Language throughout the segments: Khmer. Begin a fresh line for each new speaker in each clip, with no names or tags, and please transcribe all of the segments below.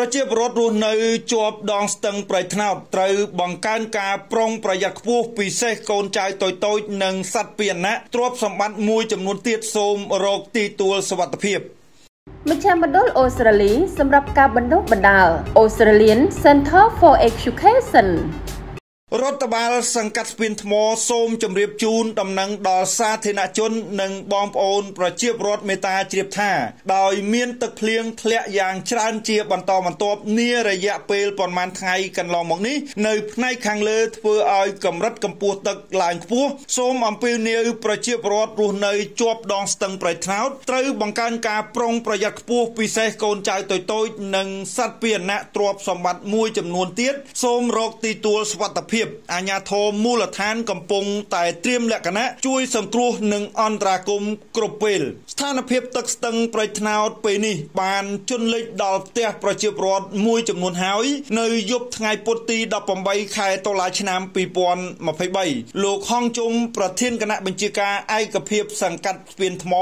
ប្រជាពលរដ្ឋរស់នៅជាប់ដងស្ទឹងប្រៃថ្នោតត្រូវបង្កើនការប្រុងប្រយ័ត្នខ្ពស់ពិសេសកូនចៅតូចៗនិងសត្វពាហនៈទ្រព្យសម្បត្តិមួយចំនួនទៀតសូមរកទីទួលសុវត្ថិភាព
មជ្ឈមណ្ឌលអូស្ត្រាលីសម្រាប់ការបណ្ដុះបណ្ដាល Australian Center for Education
រដ្ឋបាលសង្កាត់ស្ពានថ្មសូមជម្រាបជូនដំណឹងដល់សាធារណជន និងបងប្អូនប្រជាពលរដ្ឋមេត្តាជ្រាបថា ដោយមានទឹកភ្លៀងធ្លាក់យ៉ាងច្រើនជាបន្តបន្ទាប់នារយៈពេលប្រមាណថ្ងៃកន្លងមកនេះនៅផ្នែកខាងលើធ្វើឲ្យកម្រិតកម្ពស់ទឹកឡើងខ្ពស់សូមអំពាវនាវប្រជាពលរដ្ឋរស់នៅជាប់ដងស្ទឹងប្រៃថ្នោតត្រូវបង្កើនការប្រុងប្រយ័ត្នខ្ពស់ពិសេសកូនចៅតូចៗនិងសត្វពាហនៈទ្រព្យសម្បត្តិមួយចំនួនទៀតសូមរកទីទួលសុវត្ថិភាពភាពអាញាធមមូលដ្ឋានកំពុងតែត្រៀមលក្ខណៈជួយសង្គ្រោះនិងអន្តរាគមគ្រប់ពេលស្ថានភាពទឹកស្ទឹងប្រៃថ្នោតពេលនេះបានជន់លិចដល់ផ្ទះប្រជាពលរដ្ឋមួយចំនួនហើយ នៅយប់ថ្ងៃពុធទី18ខែតុលាឆ្នាំ2023លោកហងជុំប្រធានគណៈបញ្ជាការឯកភាពសង្កាត់ស្ពានថ្ម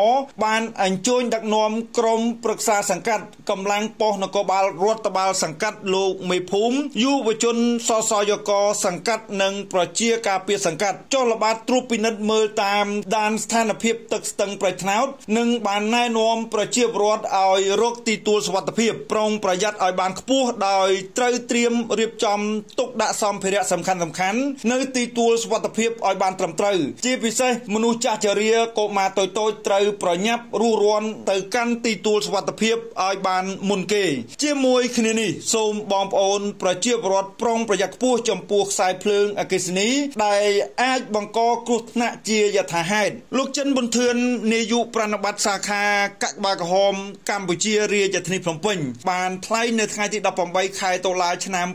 បានអញ្ជើញដឹកនាំក្រុមប្រឹក្សាសង្កាត់កម្លាំងប៉ុស្តិ៍នគរបាលរដ្ឋបាលសង្កាត់លោកមេភូមិយុវជនសសយកសង្កាត់និងប្រជាការពារសង្កាត់ចុះល្បាតត្រួតពិនិត្យមើលតាមដានស្ថានភាពទឹកស្ទឹងប្រៃថ្នោតនិងបានណែនាំប្រជាពលរដ្ឋឲ្យរកទីទួលសុវត្ថិភាពប្រុងប្រយ័ត្នឲ្យបានខ្ពស់ដោយត្រូវត្រៀមរៀបចំទុកដាក់សម្ភារៈសំខាន់សំខាន់នៅទីទួលសុវត្ថិភាពឲ្យបានត្រឹមត្រូវជាពិសេសមនុស្សចាស់ជរាកុមារតូចតូចត្រូវប្រញាប់រស់រាន់ទៅកាន់ទីទួលសុវត្ថិភាពឲ្យបានមុនគេ ជាមួយគ្នានេះសូមបងប្អូនប្រជាពលរដ្ឋប្រុងប្រយ័ត្នខ្ពស់ចំពោះខ្សែភ្លើងអគ្គិសនីដែលអាចបង្កគ្រោះថ្នាក់ជាយថាហេតុលោកចិនប៊ុនធឿននាយកប្រណិប័តសាខាកក្បាក្រហមកម្ពុជារាជធានីភ្នំពេញបានថ្លែងនៅថ្ងៃទី18ខែតុលាឆ្នាំ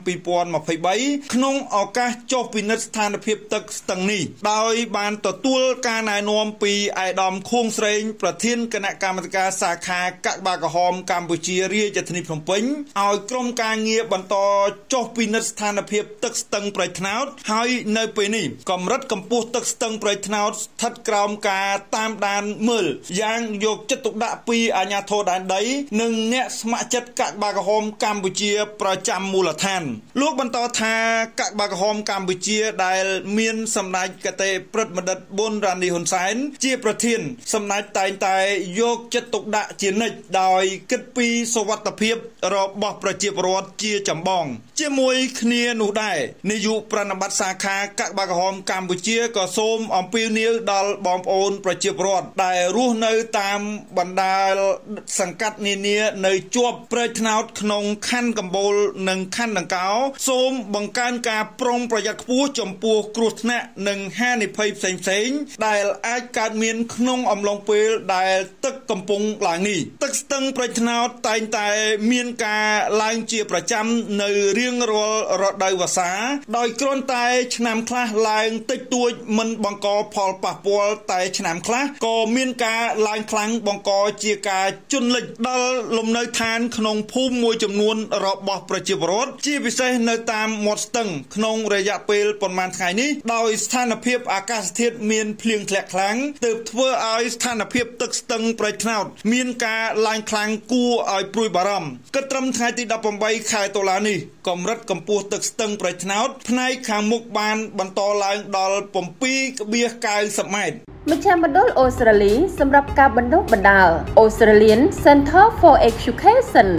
2023ក្នុងឱកាសចុះពិនិត្យស្ថានភាពទឹកស្ទឹងនេះដោយបានទទួលការណែនាំពីអាយដាមខួងស្រេងប្រធានគណៈកម្មាធិការសាខាកក្បាក្រហមកម្ពុជារាជធានីភ្នំពេញឲ្យក្រុមការងារបន្តចុះពិនិត្យស្ថានភាពទឹកស្ទឹងប្រៃថ្នោតហើយនៅពេលនេះកម្រិតកម្ពស់ទឹកស្ទឹងប្រៃថ្នោតស្ថិតក្រោមការតាមដានមើលយ៉ាងយកចិត្តទុកដាក់ពីអាជ្ញាធរដែនដី និងអ្នកស្ម័គ្រចិត្តកាកបាទក្រហមកម្ពុជាប្រចាំមូលដ្ឋាន លោកបន្តថាកាកបាទក្រហមកម្ពុជាដែលមានសម្ដេចកតេព្រឹទ្ធបណ្ឌិតប៊ុនរ៉ានីហ៊ុនសែនជាប្រធានសម្ដេចតែងតែយកចិត្តទុកដាក់ជានិច្ចដោយគិតពីសុវត្ថិភាពរបស់ប្រជាពលរដ្ឋជាចម្បង ជាមួយគ្នានោះដែរនាយកប្រណិប័តសាខាកក្បាក្រហមកម្ពុជាក៏សូមអំពាវនាវដល់បងប្អូនប្រជាពលរដ្ឋដែលរស់នៅតាមបណ្ដាសង្កាត់នានានៅជាប់ព្រែកថ្នោតក្នុងខណ្ឌកំពូលនិងខណ្ឌដង្កោសូមបង្កើនការប្រុងប្រយ័ត្នខ្ពស់ចំពោះគ្រោះថ្នាក់និងហានិភ័យផ្សេងៗដែលអាចកើតមានក្នុងអំឡុងពេលដែលទឹកកំពុងឡើងនេះទឹកស្ទឹងព្រែកថ្នោតតែងតែមានការឡើងជាប្រចាំនៅរៀងរាល់រដូវវស្សាដោយគ្រាន់តែឆ្នាំខ្លះឡើងតិចតួចមិនបង្កផលប៉ះពាល់តែឆ្នាំខ្លះក៏មានការឡើងខ្លាំងបង្កជាការជន់លិចដល់លំនៅឋានក្នុងភូមិមួយចំនួនរបស់ប្រជាពលរដ្ឋជាពិសេសនៅតាមមាត់ស្ទឹងក្នុងរយៈពេលប្រមាណថ្ងៃនេះដោយស្ថានភាពអាកាសធាតុមានភ្លៀងធ្លាក់ខ្លាំងទើបធ្វើឲ្យស្ថានភាពទឹកស្ទឹងប្រៃថ្នោតមានការឡើងខ្លាំងគួរឲ្យព្រួយបារម្ភគិតត្រឹមថ្ងៃទី18ខែតុលានេះកម្រិតកម្ពស់ទឹកស្ទឹងប្រៃថ្នោតផ្នែកខាងមុខបានបន្តឡើងដល់7.90ម៉ែត្រ
មជ្ឈមណ្ឌលអូស្ត្រាលីសម្រាប់ការបណ្ដុះបណ្ដាល Australian Center for Education